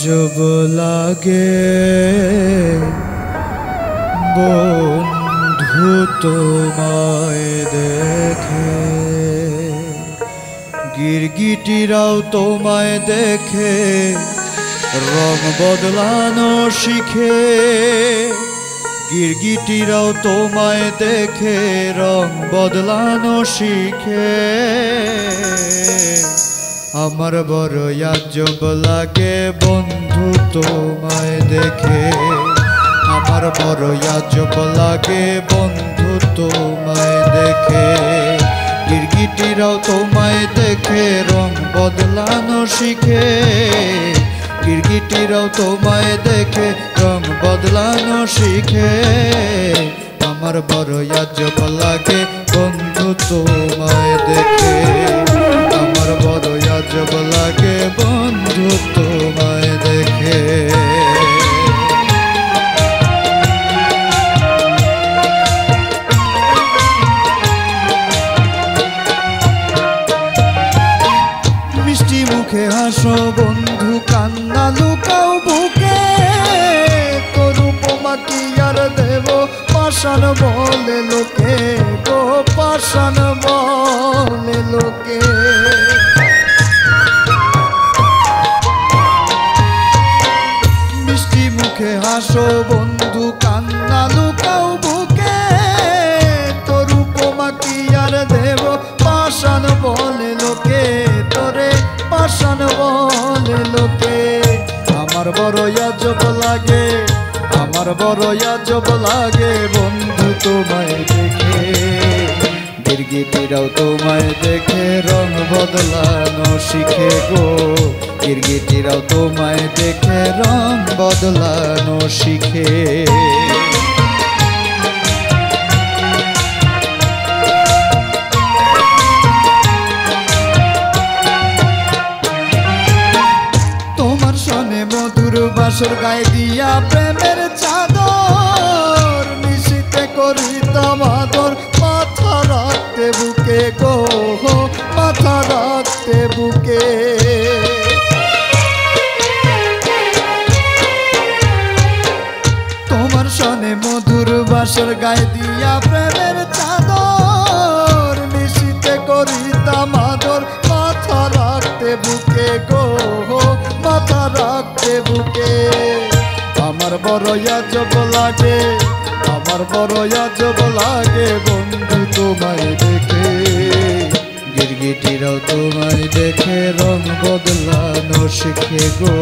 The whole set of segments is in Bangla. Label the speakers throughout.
Speaker 1: আজব লাগে। বন্ধু তোমায় দেখে, গিরগিটিরাও তোমায় দেখে, রং বদলানো শিখে, গিরগিটিরাও তোমায় দেখে, রং বদলানো শিখে। আমার বড় আজব লাগে বন্ধু তোমায় দেখে। আমার বড় আজব লাগে বন্ধু তোমায় দেখে। গিরগিটিরাও তোমায় দেখে, রং বদলানো শিখে। গিরগিটিরাও তোমায় দেখে, রং বদলানো শিখে। আমার বড় আজব লাগে বন্ধু তোমায় দেখে। আজব লাগে বন্ধু তোমায় দেখে মিষ্টি মুখে হাসো বন্ধু কান্না লুকাও বুকে তোর উপমা কি আর দেব পাশান বলে লোকে গো পাশান বলে লোকে হাসো বন্ধু, কান্না লুকাও বুকে। তোর উপমা কি আর দেব? পাশান বলে লোকে, তোরে পাশান বলে লোকে। আমার বড় আজব লাগে, আমার বড় আজব লাগে বন্ধু তোমায় দেখে। গিরগিটিরাও তোমায় দেখে, রং বদলানো শিখে গো। গিরগিটিরাও তোমায় দেখে রং বদলানো শিখে। তোমার সনে মধুর বাসর গায়ে দিয়া প্রেমের চাদর মিশিতে করিতাম আদর মাথা রাখতে বুকে গো মাথা রাখতে বুকে। রাখতে বুকে গো বুকে। আমার বড় আজব লাগে আমার লাগে বন্ধু তোমায় দেখে। গিরগিটিরাও তোমায় দেখে, রং বদলানো শিখে গো।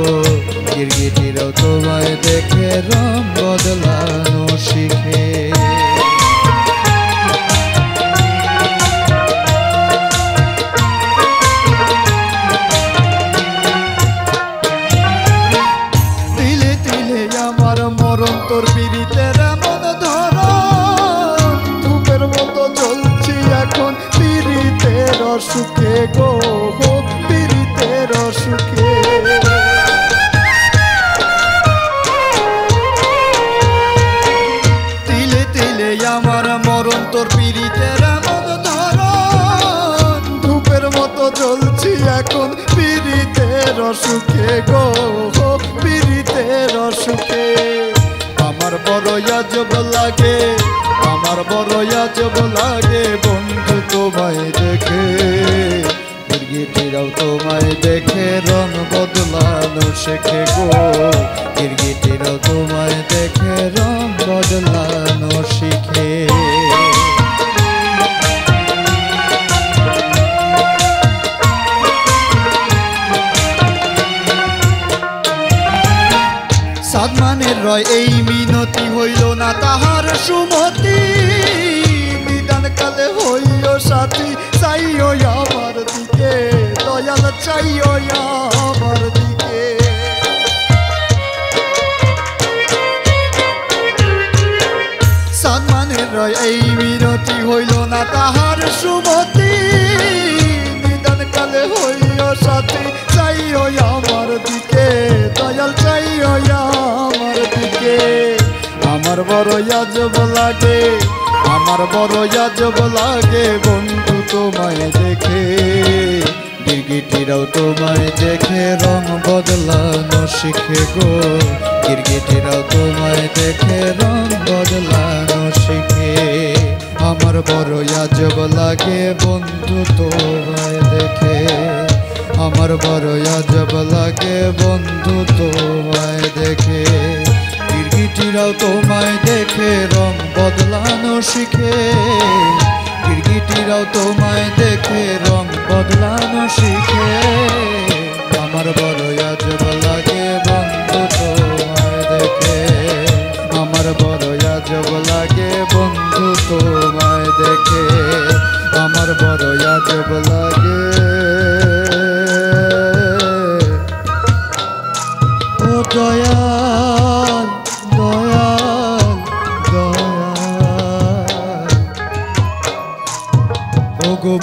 Speaker 1: গিরগিটিরাও তোমায় দেখে, রং বদলানো শিখে। সুখে গো পিড়িতের সুখে। তিলে তিলে আমার মরণ তোর পিড়িতের ধর ধূপের মতো জ্বলছি এখন পিড়িতের সুখে গো পিড়িতের সুখে। আমার বড় আজব লাগে, আমার বড় আজব লাগে। বন্ধু তোমায় দেখে তোমায় দেখে রং বদলানো শেখে গো। গিরগিটিরাও তোমায় দেখে রং বদলানো শিখে। সাদমানের রয় এই মিনতি হইল না তাহার সুমতি। নিদান কালে হইল সাথী, চাইও আমার চাইও আমার দিকে। সাদমানের এই মিনতি হইল না, তাহার সুমতি। নিদান কালে হইল সাথী, চাইও আমার দিকে। দয়াল, চাইও আমার দিকে। আমার বড় আজব লাগে, আমার বড় আজব লাগে, বন্ধু তোমায় দেখে। গিরগিটিরাও তোমায় দেখে রং বদলানো শিখে গো। গিরগিটিরাও তোমায় দেখে রং বদলানো শিখে। আমার বড় আজব লাগে বন্ধু তোমায় দেখে। আমার বড় আজব লাগে বন্ধু তোমায় দেখে। গিরগিটিরাও তোমায় দেখে রং বদলানো শিখে। গিরগিটিরাও তোমায় দেখে তোমায় দেখে আমার বড় আজব লাগে। ও দয়াল দয়াল দয়াল। ও গো